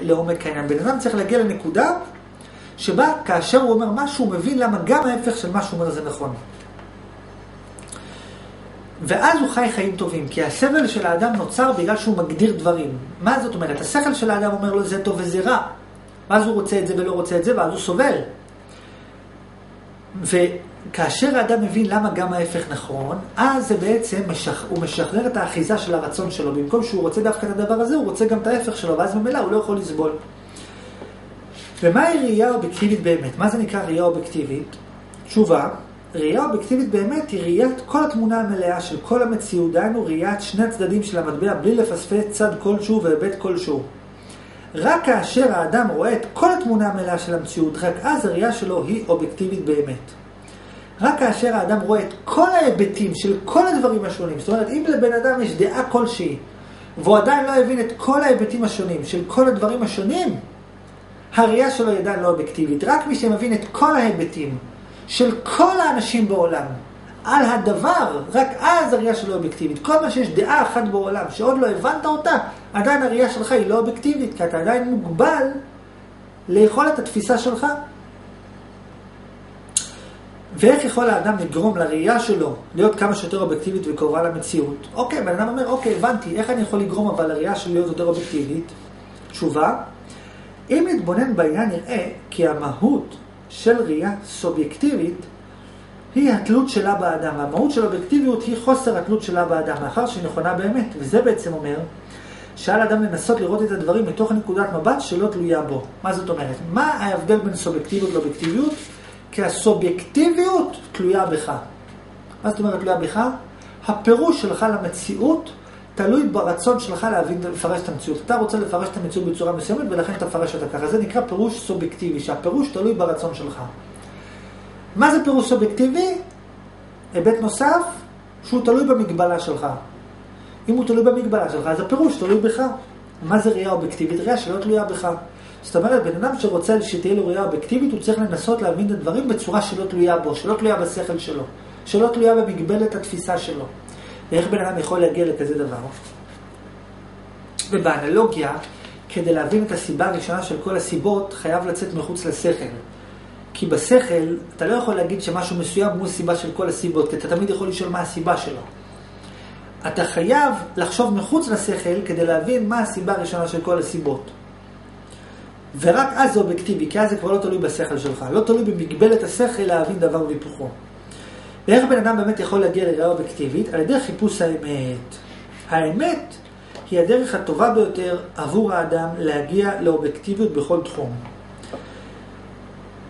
לעומק העניין. בן אדם צריך להגיע לנקודה שבה כאשר הוא אומר משהו, הוא מבין למה גם ההפך של מה שהוא אומר זה נכון. ואז הוא חי חיים טובים, כי הסבל של האדם נוצר בגלל שהוא מגדיר דברים. מה זאת אומרת? השכל של האדם אומר לו זה טוב וזה רע. ואז הוא רוצה את זה ולא רוצה את זה, ואז הוא סובל. וכאשר האדם מבין למה גם ההפך נכון, אז זה בעצם, משח... הוא משחרר את האחיזה של הרצון שלו. במקום שהוא רוצה דווקא את הדבר הזה, הוא רוצה גם את ההפך שלו, ואז ממילא הוא לא יכול לסבול. ומהי ראייה אובייקטיבית באמת? מה זה נקרא ראייה אובייקטיבית? תשובה, ראייה אובייקטיבית באמת היא ראיית כל התמונה המלאה של כל המציאות, דהיינו ראיית שני הצדדים של המטבע בלי לפספס צד כלשהו והיבט כלשהו. רק כאשר האדם רואה את כל התמונה המלאה של המציאות, רק אז הראייה שלו היא אובייקטיבית באמת. רק כאשר האדם רואה את כל ההיבטים של כל הדברים השונים, זאת אומרת, אם לבן אדם יש דעה כלשהי, והוא עדיין לא הבין את כל ההיבטים השונים של כל הדברים השונים, הראייה שלו היא עדיין לא אובייקטיבית. רק מי שמבין את כל ההיבטים של כל האנשים בעולם על הדבר, רק אז הראייה שלו אובייקטיבית. כל מה שיש דעה אחת בעולם שעוד לא הבנת אותה, עדיין הראייה שלך היא לא אובייקטיבית, כי אתה עדיין מוגבל ליכולת התפיסה שלך. ואיך יכול האדם לגרום לראייה שלו להיות כמה שיותר אובייקטיבית וקרובה למציאות? אוקיי, בן אדם אומר, אוקיי, הבנתי, איך אני יכול לגרום אבל לראייה שלי להיות יותר אובייקטיבית? תשובה, אם נתבונן בעניין נראה כי המהות של ראייה סובייקטיבית היא התלות שלה באדם. והמהות של אובייקטיביות היא חוסר התלות שלה באדם, מאחר שהיא נכונה באמת. וזה בעצם אומר שעל אדם לנסות לראות את הדברים מתוך נקודת מבט שלא תלויה בו. מה זאת אומרת? מה ההבדל בין סובייקטיביות לאובייקטיביות? כי הסובייקטיביות תלויה בך. מה זאת אומרת תלויה בך? הפירוש שלך למציאות תלוי ברצון שלך להבין, לפרש את המציאות. אתה רוצה לפרש את המציאות בצורה מסוימת ולכן תפרש אותה ככה. זה נקרא פירוש סובייקטיבי, שהפירוש תלוי ברצון שלך. מה זה פירוש סובייקטיבי? היבט נוסף, שהוא תלוי במגבלה שלך. אם הוא תלוי במגבלה שלך, אז הפירוש תלוי בך. מה זה ראייה אובייקטיבית? ראייה שלא תלויה בך. זאת אומרת, בן אדם שרוצה שתהיה לו ראייה אובייקטיבית, הוא צריך לנסות להבין את הדברים בצורה שלא תלויה בו, שלא תלויה בשכל שלו, שלא תלויה במגבלת התפיסה שלו. ואיך בן אדם יכול להגיע לכזה דבר? ובאנלוגיה, כדי להבין את הסיבה הראשונה של כל הסיבות, חייב לצאת מחוץ לשכל. כי בשכל, אתה לא יכול להגיד שמשהו מסוים הוא סיבה של כל הסיבות, כי אתה תמיד יכול לשאול מה הסיבה שלו. אתה חייב לחשוב מחוץ לשכל כדי להבין מה הסיבה הראשונה של כל הסיבות. ורק אז זה אובייקטיבי, כי אז זה כבר לא תלוי בשכל שלך. לא תלוי במגבלת השכל להבין דבר והיפוכו. ואיך בן אדם באמת יכול להגיע לראייה אובייקטיבית? על ידי חיפוש האמת. האמת היא הדרך הטובה ביותר עבור האדם להגיע לאובייקטיביות בכל תחום.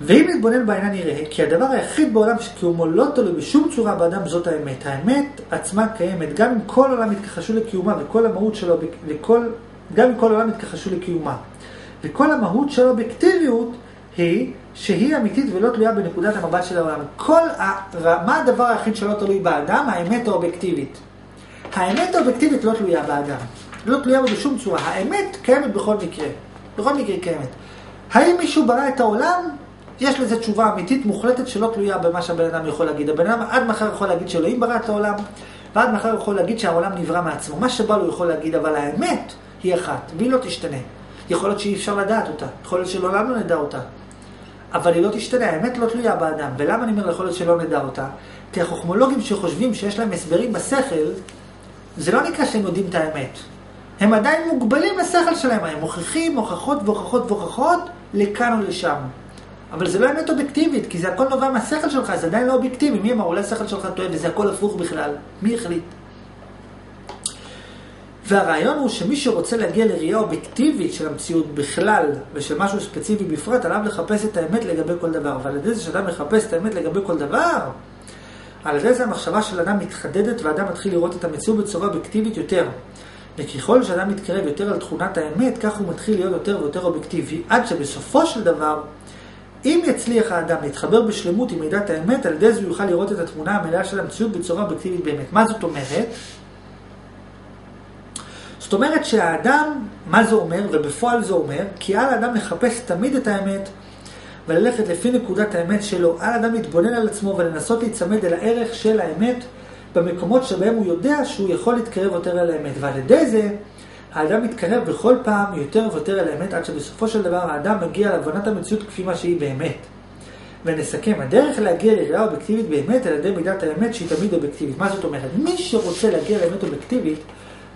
ואם נתבונן בעניין נראה כי הדבר היחיד בעולם שקיומו לא תלוי בשום צורה באדם זאת האמת. האמת עצמה קיימת גם אם כל עולם יתכחשו לקיומה וכל המהות שלו, וכל, גם אם כל עולם יתכחשו לקיומה. וכל המהות של אובייקטיביות היא שהיא אמיתית ולא תלויה בנקודת המבט של העולם. כל ה... מה הדבר היחיד שלא תלוי באדם? האמת האובייקטיבית. האמת האובייקטיבית לא תלויה באדם. לא תלויה בו בשום צורה. האמת קיימת בכל מקרה. בכל מקרה קיימת. האם מישהו ברא את העולם? יש לזה תשובה אמיתית מוחלטת שלא תלויה במה שהבן אדם יכול להגיד. הבן אדם עד מחר יכול להגיד שאלוהים ברא את העולם, ועד מחר יכול להגיד שהעולם נברא מעצמו. מה שבא לו יכול להגיד, אבל האמת היא אחת, והיא לא תשתנה. יכול להיות שאי אפשר לדעת אותה, יכול להיות שלעולם לא נדע אותה. אבל היא לא תשתנה, האמת לא תלויה באדם. ולמה אני אומר יכול להיות שלא נדע אותה? כי החוכמולוגים שחושבים שיש להם הסברים בשכל, זה לא נקרא שהם יודעים את האמת. הם עדיין מוגבלים לשכל שלהם, הם מוכיחים הוכחות והוכחות והוכחות לכאן או לשם. אבל זה לא אמת אובייקטיבית, כי זה הכל נובע מהשכל שלך, זה עדיין לא אובייקטיבי. מי אמר, אולי השכל שלך טועה וזה הכל הפוך בכלל? מי החליט? והרעיון הוא שמי שרוצה להגיע לראייה אובייקטיבית של המציאות בכלל ושל משהו ספציפי בפרט, עליו לחפש את האמת לגבי כל דבר. ועל ידי זה שאדם מחפש את האמת לגבי כל דבר, על ידי זה המחשבה של אדם מתחדדת ואדם מתחיל לראות את המציאות בצורה אובייקטיבית יותר. וככל שאדם מתקרב יותר על תכונת האמת, כך הוא מתחיל להיות יותר ויותר אובייקטיבי, עד שבסופו של דבר, אם יצליח האדם להתחבר בשלמות עם מידת האמת, על ידי זה הוא יוכל לראות את התמונה המלאה של המציאות בצורה אובייקטיבית באמת. מה זאת אומרת? זאת אומרת שהאדם, מה זה אומר, ובפועל זה אומר, כי על האדם לחפש תמיד את האמת וללכת לפי נקודת האמת שלו, על האדם להתבונן על עצמו ולנסות להיצמד אל הערך של האמת במקומות שבהם הוא יודע שהוא יכול להתקרב יותר אל האמת. ועל ידי זה, האדם מתקרב בכל פעם יותר ויותר אל האמת, עד שבסופו של דבר האדם מגיע להבנת המציאות כפי מה שהיא באמת. ונסכם, הדרך להגיע לראייה אובייקטיבית באמת על ידי מידת האמת שהיא תמיד אובייקטיבית. מה זאת אומרת? מי שרוצה להגיע לאמת אובייקטיבית,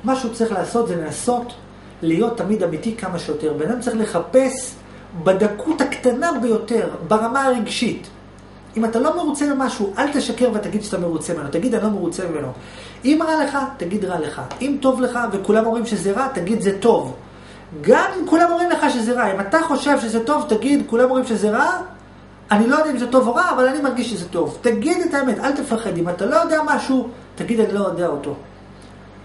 מה שהוא צריך לעשות זה לנסות להיות תמיד אמיתי כמה שיותר. בן אדם צריך לחפש בדקות הקטנה ביותר, ברמה הרגשית. אם אתה לא מרוצה ממשהו, אל תשקר ותגיד שאתה מרוצה ממנו. תגיד, אני לא מרוצה ממנו. אם רע לך, תגיד רע לך. אם טוב לך וכולם אומרים שזה רע, תגיד זה טוב. גם אם כולם אומרים לך שזה רע, אם אתה חושב שזה טוב, תגיד, כולם אומרים שזה רע, אני לא יודע אם זה טוב או רע, אבל אני מרגיש שזה טוב. תגיד את האמת, אל תפחד. אם אתה לא יודע משהו, תגיד, אני לא יודע אותו.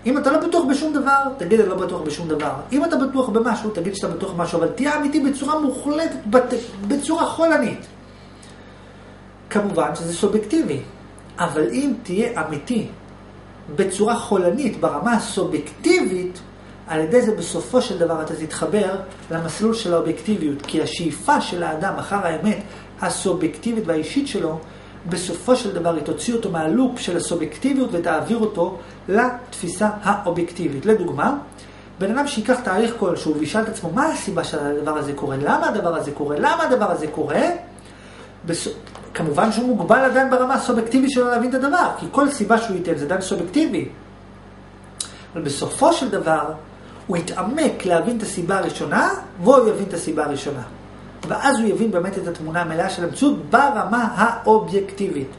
אם אתה לא בטוח בשום דבר, תגיד, אני לא בטוח בשום דבר. אם אתה בטוח במשהו, תגיד שאתה בטוח במשהו, אבל תהיה אמיתי בצורה מוחלטת, בצורה חולנית. כמובן שזה סובייקטיבי, אבל אם תהיה אמיתי בצורה חולנית, ברמה הסובייקטיבית, על ידי זה בסופו של דבר אתה תתחבר למסלול של האובייקטיביות, כי השאיפה של האדם אחר האמת הסובייקטיבית והאישית שלו, בסופו של דבר היא תוציא אותו מהלופ של הסובייקטיביות ותעביר אותו לתפיסה האובייקטיבית. לדוגמה, בן אדם שיקח תהליך כלשהו וישאל את עצמו מה הסיבה שהדבר הזה קורה, למה הדבר הזה קורה, למה הדבר הזה קורה, בס... כמובן שהוא מוגבל עדיין ברמה הסובייקטיבית שלו להבין את הדבר, כי כל סיבה שהוא ייתן זה עדיין סובייקטיבי. אבל בסופו של דבר, הוא יתעמק להבין את הסיבה הראשונה, והוא יבין את הסיבה הראשונה. ואז הוא יבין באמת את התמונה המלאה של המציאות ברמה האובייקטיבית.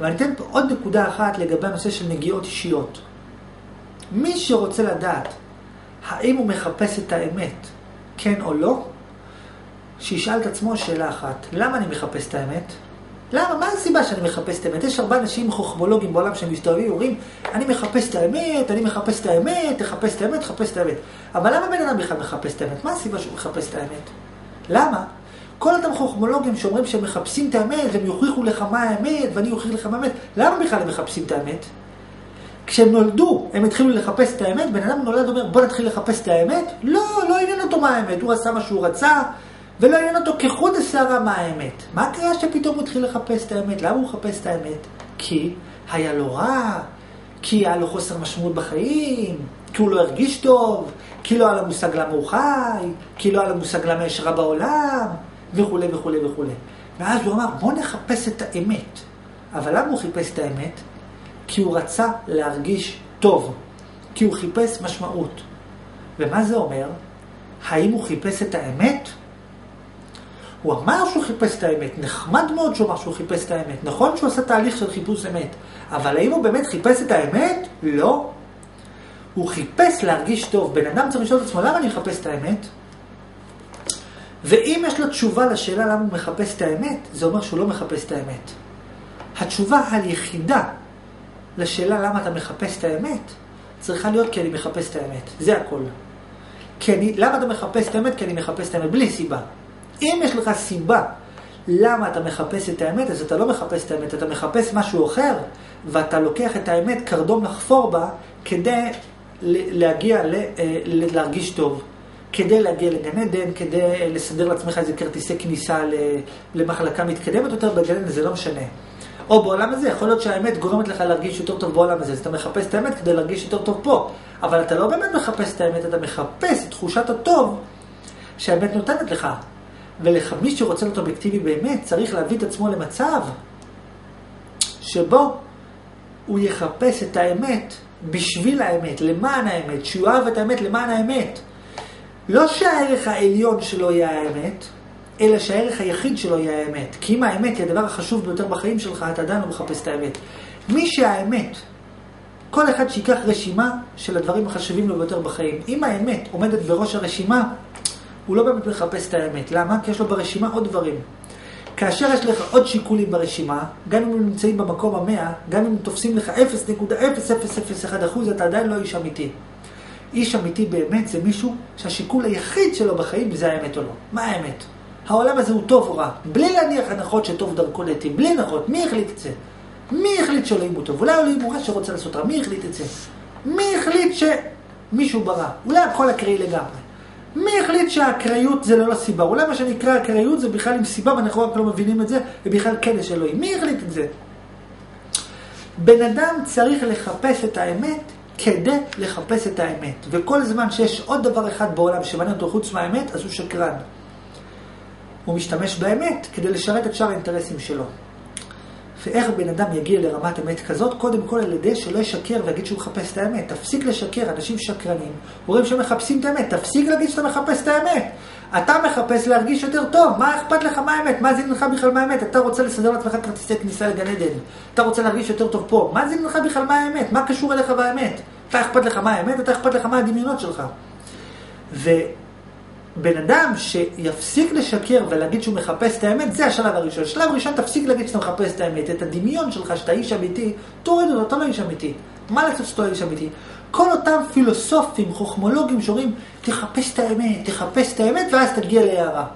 ואני אתן פה עוד נקודה אחת לגבי הנושא של נגיעות אישיות. מי שרוצה לדעת האם הוא מחפש את האמת, כן או לא, שישאל את עצמו שאלה אחת, למה אני מחפש את האמת? למה? מה הסיבה שאני מחפש את האמת? יש הרבה אנשים חוכמולוגים בעולם שהם מסתובבים ואומרים, אני מחפש את האמת, אני מחפש את האמת, תחפש את האמת, תחפש את האמת. אבל למה בן אדם בכלל מחפש את האמת? מה הסיבה שהוא מחפש את האמת? למה? כל אותם חוכמולוגים שאומרים שהם מחפשים את האמת, והם יוכיחו לך מה האמת, ואני אוכיח לך מה האמת, למה בכלל הם מחפשים את האמת? כשהם נולדו, הם התחילו לחפש את האמת, בן אדם נולד ואומר, בוא נתחיל לחפש את האמת? לא, לא עניין אותו מה האמת, הוא עשה מה שהוא רצה, ולא עניין אותו כחוד השערה מה האמת. מה קרה שפתאום הוא התחיל לחפש את האמת? למה הוא מחפש את האמת? כי היה לו רע, כי היה לו חוסר משמעות בחיים, כי הוא לא הרגיש טוב, כי לא היה לו מושג למה הוא חי, כי לא היה לו מושג למה יש רע בעולם, וכולי וכולי וכולי. ואז הוא אמר, בוא נחפש את האמת. אבל למה הוא חיפש את האמת? כי הוא רצה להרגיש טוב, כי הוא חיפש משמעות. ומה זה אומר? האם הוא חיפש את האמת? הוא אמר שהוא חיפש את האמת, נחמד מאוד שהוא אמר שהוא חיפש את האמת, נכון שהוא עשה תהליך של חיפוש אמת, אבל האם הוא באמת חיפש את האמת? לא. הוא חיפש להרגיש טוב. בן אדם צריך לשאול את עצמו, למה אני מחפש את האמת? ואם יש לו תשובה לשאלה למה הוא מחפש את האמת, זה אומר שהוא לא מחפש את האמת. התשובה היחידה לשאלה למה אתה מחפש את האמת, צריכה להיות כי אני מחפש את האמת. זה הכל. כי אני, למה אתה מחפש את האמת? כי אני מחפש את האמת, בלי סיבה. אם יש לך סיבה למה אתה מחפש את האמת, אז אתה לא מחפש את האמת, אתה מחפש משהו אחר, ואתה לוקח את האמת קרדום לחפור בה, כדי להגיע, אה, להרגיש טוב. כדי להגיע לגן עדן, כדי לסדר לעצמך איזה כרטיסי כניסה למחלקה מתקדמת יותר בגן עדן, זה לא משנה. או בעולם הזה, יכול להיות שהאמת גורמת לך להרגיש יותר טוב בעולם הזה, אז אתה מחפש את האמת כדי להרגיש יותר טוב פה. אבל אתה לא באמת מחפש את האמת, אתה מחפש את תחושת הטוב שהאמת נותנת לך. ולמי שרוצה להיות אובייקטיבי באמת, צריך להביא את עצמו למצב שבו הוא יחפש את האמת בשביל האמת, למען האמת, שהוא את האמת למען האמת. לא שהערך העליון שלו יהיה האמת, אלא שהערך היחיד שלו יהיה האמת. כי אם האמת היא הדבר החשוב ביותר בחיים שלך, אתה עדיין לא מחפש את האמת. מי שהאמת, כל אחד שיקח רשימה של הדברים החשובים לו ביותר בחיים. אם האמת עומדת בראש הרשימה, הוא לא באמת מחפש את האמת. למה? כי יש לו ברשימה עוד דברים. כאשר יש לך עוד שיקולים ברשימה, גם אם הם נמצאים במקום המאה, גם אם הם תופסים לך 0.0001%, אתה עדיין לא איש אמיתי. איש אמיתי באמת זה מישהו שהשיקול היחיד שלו בחיים זה האמת או לא. מה האמת? העולם הזה הוא טוב או רע. בלי להניח הנחות שטוב דרכו לעתים, בלי הנחות. מי החליט את זה? מי החליט שאלוהים הוא טוב? אולי אלוהים הוא רע שרוצה לעשות רע. מי החליט את זה? מי החליט שמישהו ברא? אולי הכל אקראי לגמרי. מי החליט שהאקראיות זה ללא סיבה? אולי מה שנקרא אקראיות זה בכלל עם סיבה ואנחנו רק לא מבינים את זה, ובכלל כן יש אלוהים. מי החליט את זה? בן אדם צריך לחפש את האמת כדי לחפש את האמת. וכל זמן שיש עוד דבר אחד בעולם שמעניין אותו חוץ מהאמת, אז הוא שקרן. הוא משתמש באמת כדי לשרת את שאר האינטרסים שלו. ואיך בן אדם יגיע לרמת אמת כזאת? קודם כל על ידי שלא ישקר ויגיד שהוא מחפש את האמת. תפסיק לשקר, אנשים שקרנים. רואים שמחפשים את האמת, תפסיק להגיד שאתה מחפש את האמת. אתה מחפש להרגיש יותר טוב, מה אכפת לך מה האמת? מה זה לך בכלל מה האמת? אתה רוצה לסדר לעצמך כרטיסי כניסה לגן עדן. אתה רוצה להרגיש יותר טוב פה. מה זה לך בכלל מה האמת? מה קשור אליך והאמת? אתה אכפת לך מה האמת? אתה אכפת לך מה הדמיונות שלך. בן אדם שיפסיק לשקר ולהגיד שהוא מחפש את האמת, זה השלב הראשון. שלב ראשון, תפסיק להגיד שאתה מחפש את האמת. את הדמיון שלך שאתה איש אמיתי, תוריד אותו, אתה לא איש אמיתי. מה לעשות שאתה לא איש אמיתי? כל אותם פילוסופים, חוכמולוגים שאומרים, תחפש את האמת, תחפש את האמת, ואז תגיע להערה.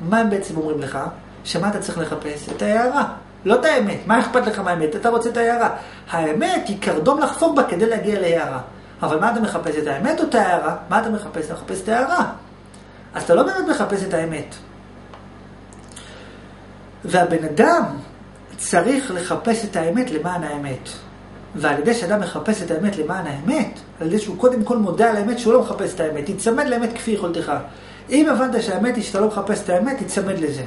מה הם בעצם אומרים לך? שמה אתה צריך לחפש? את ההערה. לא את האמת. מה אכפת לך מהאמת? אתה רוצה את ההערה. האמת היא קרדום לחפור בה כדי להגיע להערה. אבל מה אתה מחפש? את האמת או את ההערה? מה אתה מחפש? אתה מחפש את ההערה. אז אתה לא באמת מחפש את האמת. והבן אדם צריך לחפש את האמת למען האמת. ועל ידי שאדם מחפש את האמת למען האמת, על ידי שהוא קודם כל מודה על האמת שהוא לא מחפש את האמת, תיצמד לאמת כפי יכולתך. אם הבנת שהאמת היא שאתה לא מחפש את האמת, תיצמד לזה.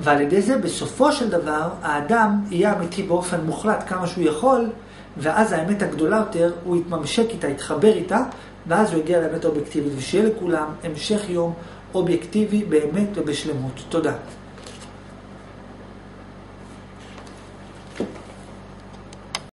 ועל ידי זה, בסופו של דבר, האדם יהיה אמיתי באופן מוחלט כמה שהוא יכול, ואז האמת הגדולה יותר, הוא יתממשק איתה, יתחבר איתה, ואז הוא יגיע לאמת אובייקטיבית, ושיהיה לכולם המשך יום אובייקטיבי באמת ובשלמות. תודה.